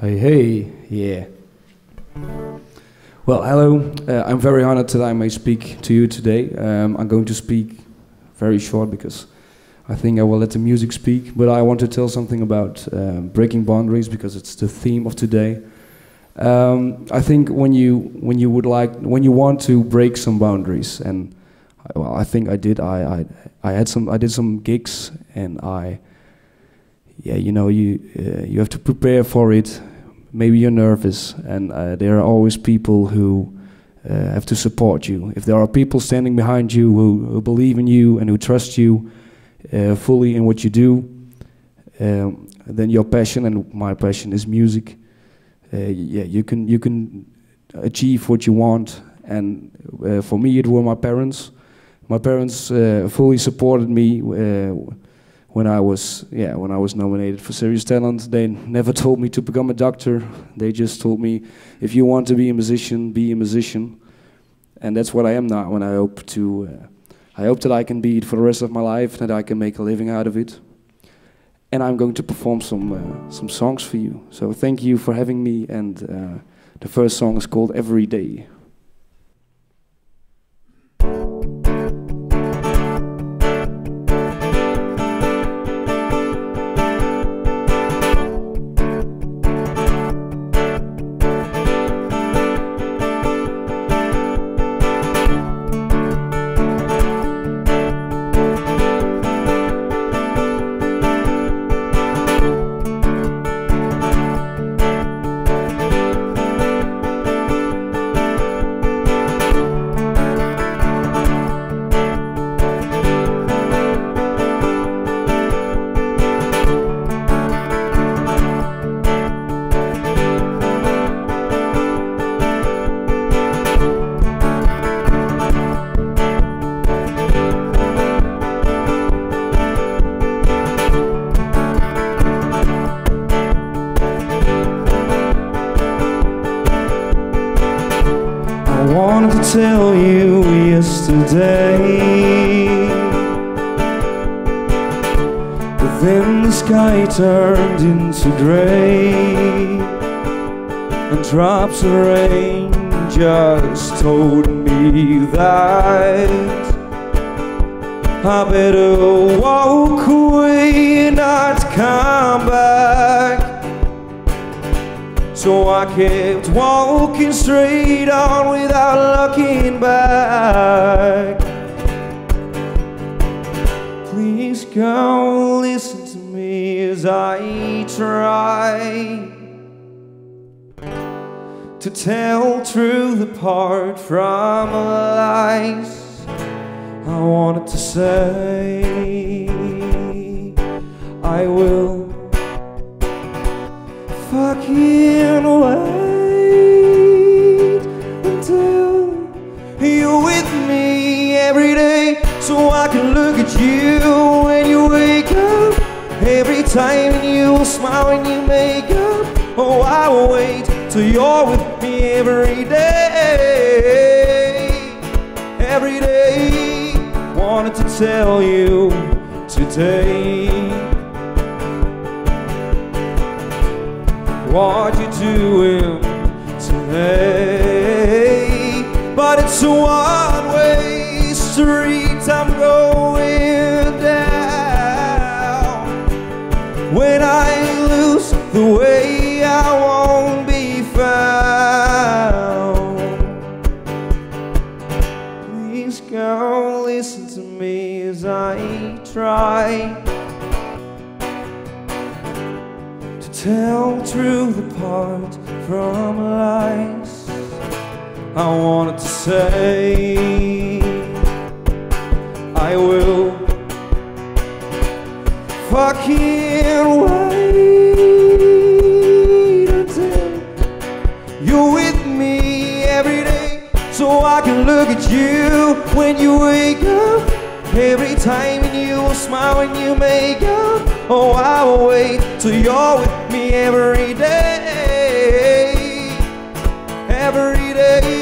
Hey, hey, yeah. Well, hello. Uh, I'm very honored that I may speak to you today. Um, I'm going to speak very short because I think I will let the music speak. But I want to tell something about um, breaking boundaries because it's the theme of today. Um, I think when you when you would like when you want to break some boundaries, and well, I think I did. I I, I had some I did some gigs, and I yeah, you know, you uh, you have to prepare for it maybe you're nervous, and uh, there are always people who uh, have to support you. If there are people standing behind you who, who believe in you and who trust you uh, fully in what you do, um, then your passion and my passion is music. Uh, yeah, you can you can achieve what you want. And uh, for me, it were my parents. My parents uh, fully supported me when I was yeah when I was nominated for Serious Talent, they never told me to become a doctor. They just told me if you want to be a musician, be a musician, and that's what I am now. And I hope to uh, I hope that I can be it for the rest of my life, that I can make a living out of it. And I'm going to perform some uh, some songs for you. So thank you for having me. And uh, the first song is called Every Day. Then the sky turned into grey And drops of rain just told me that I better walk away and not come back so I kept walking straight on without looking back. Please go listen as I try to tell truth apart from lies. I wanted to say I will fuck wait every and you will smile when you make up. Oh I will wait till you're with me every day. Every day wanted to tell you today. What you're doing today. But it's a one-way street I'm going the way, I won't be found. Please go listen to me as I try. To tell truth apart from lies. I wanted to say I will fucking look at you when you wake up. Every time you smile when you make up. Oh I will wait till you're with me every day, every day.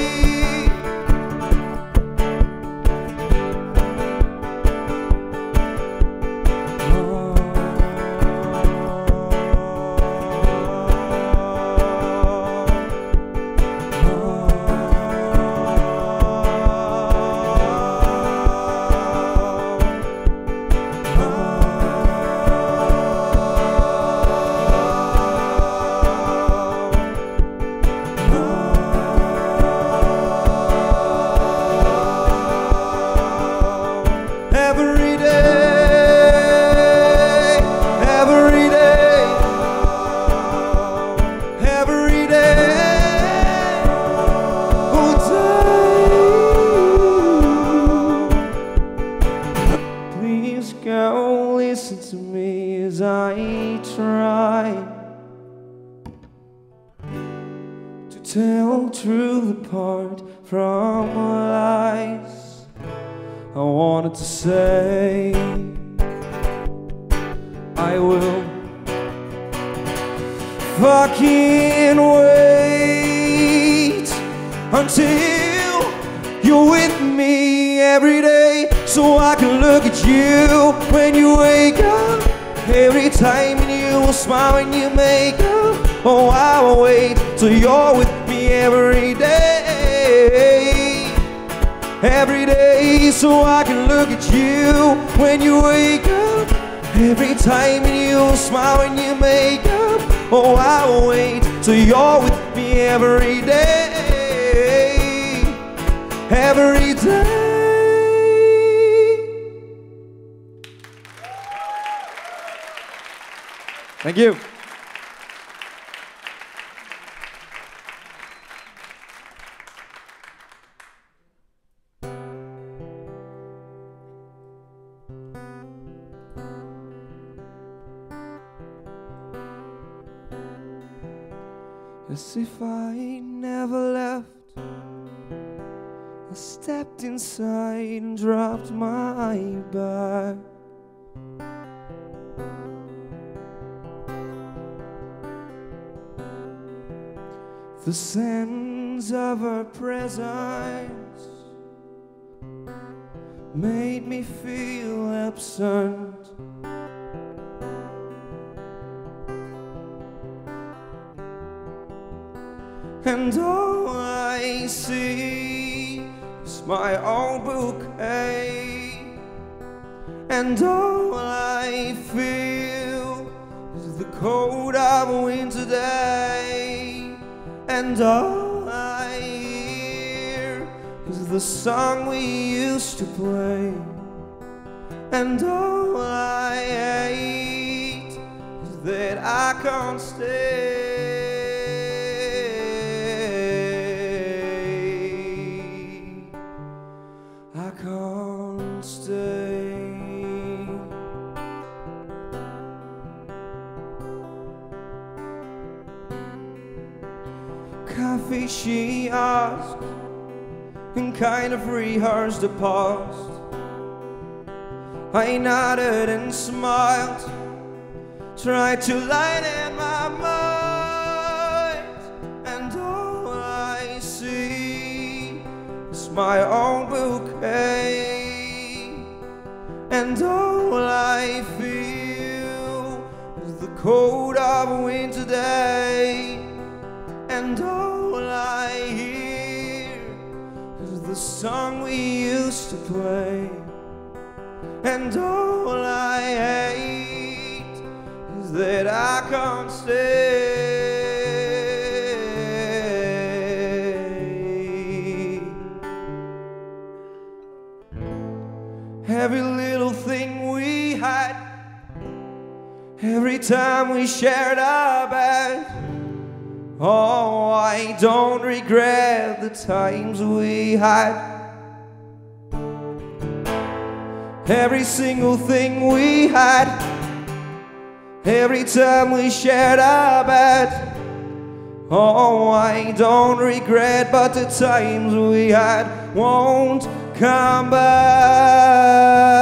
to tell truth apart from lies. I wanted to say, I will fucking wait until you're with me every day so I can look at you when you wake up every time will smile when you make up oh I will wait. Till you're with me every day. Every day so I can look at you when you wake up. Every time you smile when you make up oh I will wait. Till you're with me every day. Every day Thank you. As if I never left, I stepped inside and dropped my bag. The sense of her presence made me feel absent. And all I see is my own bouquet. And all I feel is the cold of winter day. And all I hear is the song we used to play. And all I hate is that I can't stay. Kind of rehearsed the past. I nodded and smiled, tried to lighten my mind, and all I see is my own bouquet, and all I feel is the cold of winter day, and all I hear song we used to play. And all I hate is that I can't stay. Every little thing we had, every time we shared our bed. Oh, I don't regret the times we had. Every single thing we had, every time we shared our bed. Oh, I don't regret, but the times we had won't come back.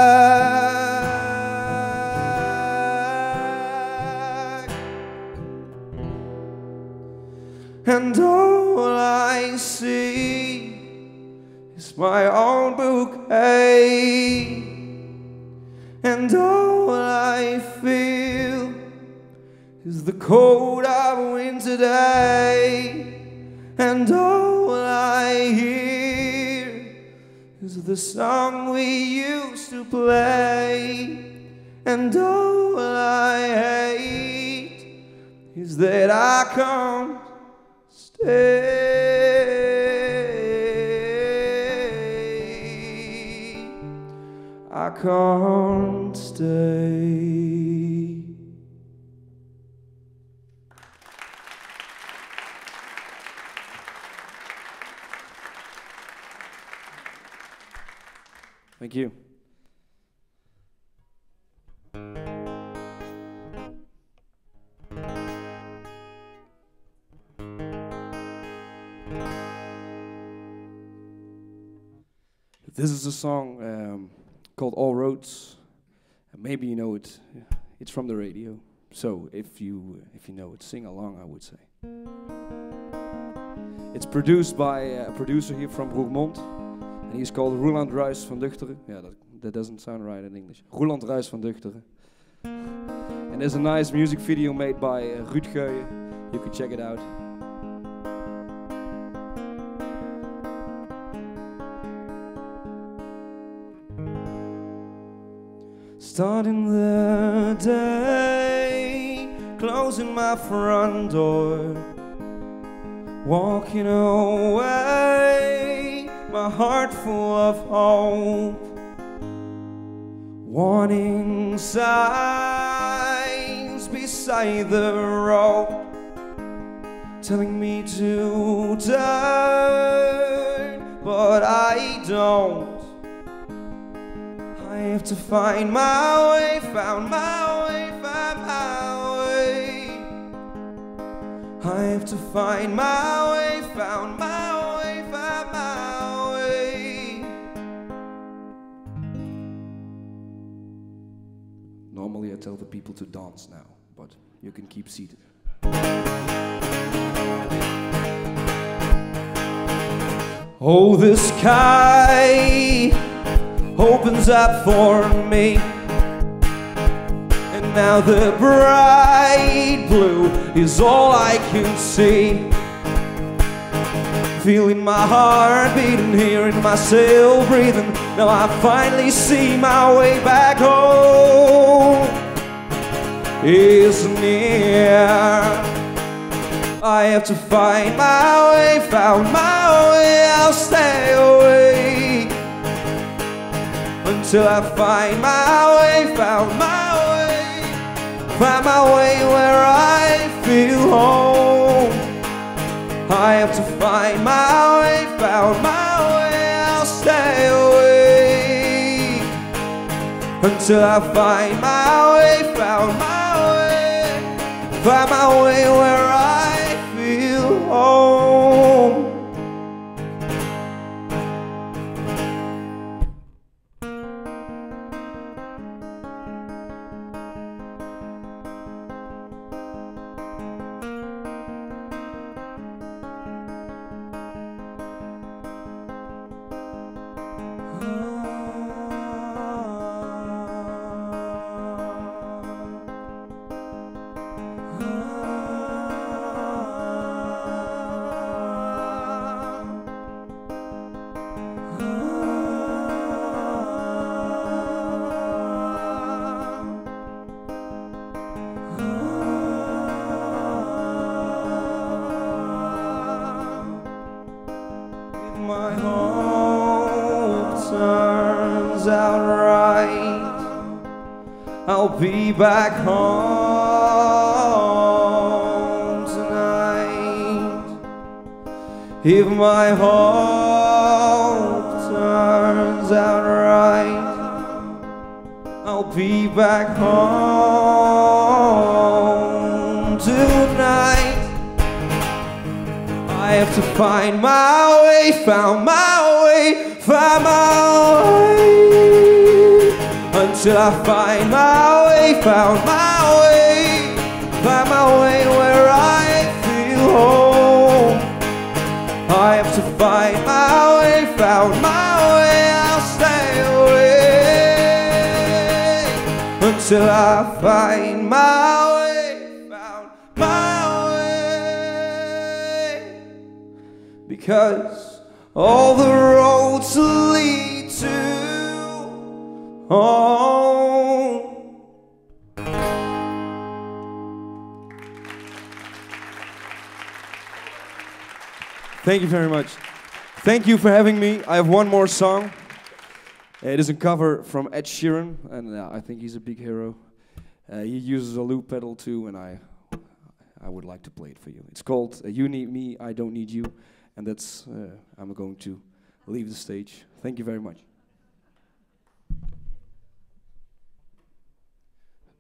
My own bouquet. And all I feel is the cold of winter day. And all I hear is the song we used to play. And all I hate is that I can't stay. I can't stay. Thank you. This is a song um, called All Roads. Maybe you know it. It's from the radio. So if you if you know it, sing along. I would say. It's produced by a producer here from Roermond, and he's called Roland Ruys van Duchteren. Yeah, that, that doesn't sound right in English. Roland Ruys van Duchteren. And there's a nice music video made by uh, Ruud Geuyen. You can check it out. Starting the day, closing my front door, walking away, my heart full of hope, warning signs beside the road, telling me to turn, but I don't. I have to find my way, found my way, found my way. I have to find my way, found my way, found my way. Normally, I tell the people to dance now, but you can keep seated. Oh, the sky opens up for me. And now the bright blue is all I can see. Feeling my heart beating, hearing myself breathing. Now I finally see my way back home is near. I have to find my way, found my way, I'll stay away until I find my way, found my way, find my way where I feel home. I have to find my way, found my way, I'll stay away until I find my way, found my way, find my way where I be back home tonight. If my hope turns out right, I'll be back home tonight. I have to find my way, found my way, find my way. Until I find my way, found my way, find my way where I feel home. I have to find my way, found my way, I'll stay away. Until I find my way, found my way. Because all the roads lead to home. Thank you very much. Thank you for having me. I have one more song. It is a cover from Ed Sheeran, and uh, I think he's a big hero. Uh, he uses a loop pedal too, and I, I would like to play it for you. It's called uh, "You Need Me, I Don't Need You," and that's uh, I'm going to leave the stage. Thank you very much.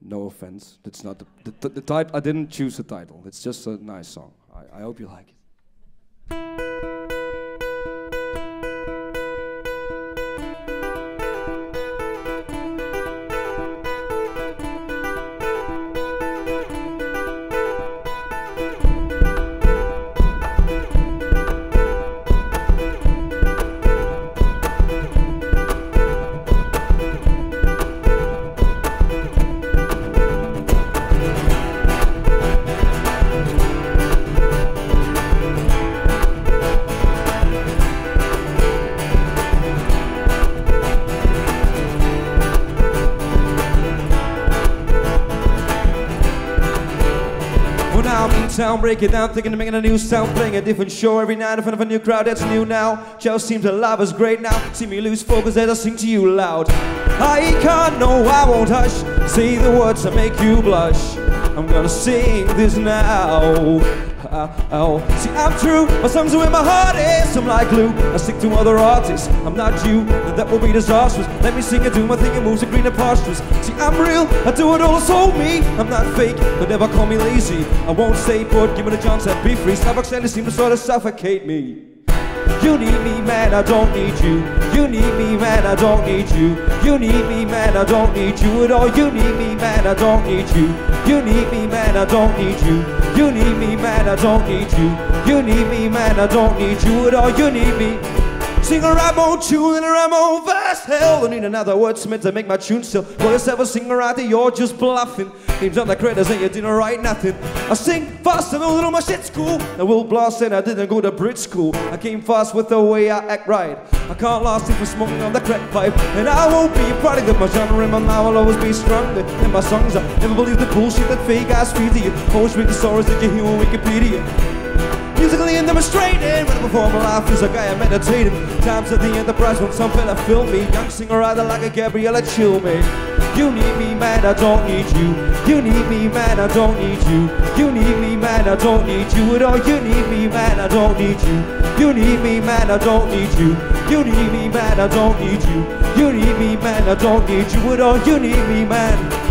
No offense, that's not the the, the, the title. I didn't choose the title. It's just a nice song. I, I hope you like it. Sound, break it down, thinking of making a new sound, playing a different show every night in front of a new crowd that's new now. Just seems alive is great now. See me lose focus as I sing to you loud. I can't, no, I won't hush. Say the words that make you blush. I'm gonna sing this now. Uh, oh, see, I'm true. My songs are where my heart is. I'm like glue. I stick to other artists. I'm not you, and that will be disastrous. Let me sing and do my thing and moves to green and prosperous. See, I'm real. I do it all, so me. I'm not fake, but never call me lazy. I won't stay put. Give me the chance to be free. Starbucks and seem to sort of suffocate me. You need me, man, I don't need you. You need me, man, I don't need you. You need me, man, I don't need you at all. You need me, man, I don't need you. You need me, man, I don't need you. You need me, man, I don't need you. You need me, man, I don't need you at all. You need me. Sing a rap on tune and a rap on verse. Hell, I need another wordsmith to make my tune still. Well, it's ever sing right there, you're just bluffing. Names on the credits and you didn't write nothing. I sing fast and a little my shit's cool. I will blast and I didn't go to Brit school. I came fast with the way I act right. I can't last if I'm smoking on the crack pipe. And I won't be a product of my genre and my mouth will always be stronger. And my songs, I never believe the bullshit that fake ass feed to you. Always read the stories that you hear on Wikipedia. Musically and demonstrating. When I perform my life as a guy I'm meditating Times at the enterprise when some fella film me. Young singer either like a Gabriella Cilmi. You need me man I don't need you. You need me man I don't need you. You need me man I don't need you at all. You need me man I don't need you. You need me man I don't need you. You need me man I don't need you. You need me man I don't need you at all. You need me man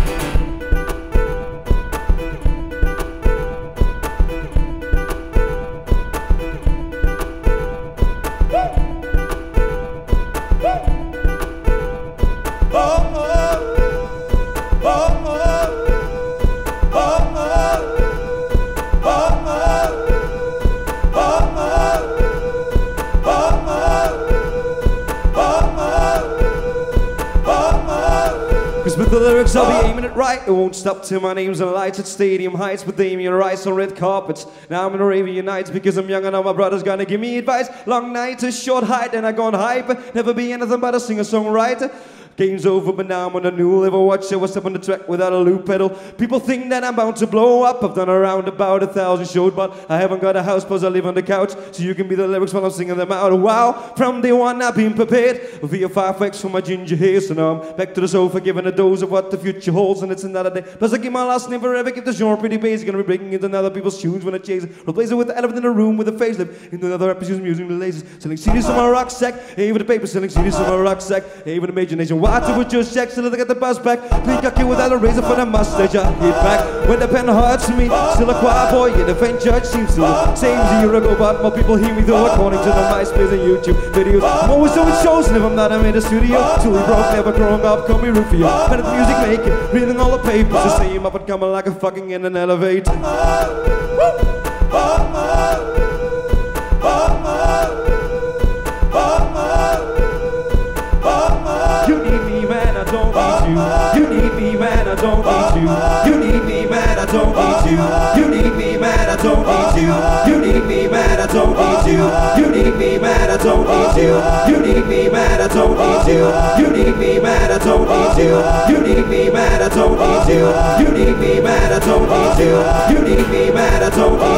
won't stop till my name's in lights at Stadium Heights With Damien Rice on red carpets. Now I'm in Arabian Nights Because I'm young and all my brothers gonna give me advice. Long night is short height and I gone hype. Never be anything but a singer-songwriter Game's over, but now I'm on a new level. Watch it, what's up on the track without a loop pedal. People think that I'm bound to blow up. I've done around about a thousand shows, but I haven't got a house, cause I live on the couch. So you can be the lyrics while I'm singing them out. Wow, from day one I've been prepared. Via facts for my ginger hair, so now I'm back to the sofa, giving a dose of what the future holds, and it's another day. Plus, I give my last name forever, give the genre pretty bass. Gonna be breaking into other people's tunes when I chase it. Replace it with the elephant in the room with a facelift. Into another episode using the lasers. Selling CDs on my rucksack, with the paper, selling CDs on my rucksack, hey with Why to with just next to look at the bus back. Pink I kill without a razor for the mustache. I hit back when the pen hurts me. Still a choir boy in the faint judge seems to same as a year ago, but more people hear me though. According to the MySpace and YouTube videos, I'm always doing shows, and if I'm not, I'm in the studio. Till we broke, never growing up, call me Rufio. But the music making, reading all the papers, the same up and coming like a fucking in an elevator. Don't need you. You need me, man, I don't need you. You need me, man, I don't need you. You need me, man, I don't need you. You need me, man, I don't need you. You need me, man, I don't need you. You need me, man, I don't need you. You need me, man, I don't need you. You need me, man, I don't need you. You need me, man, I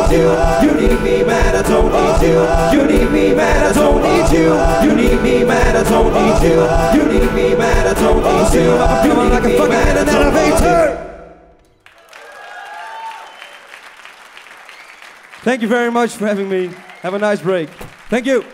need you. You need me, man, I don't need you. You need me, man, I don't need you. You need me, man, I don't need you. You need me, man, I don't need you. I'm feeling like a fucking in an elevator. Thank you very much for having me. Have a nice break. Thank you.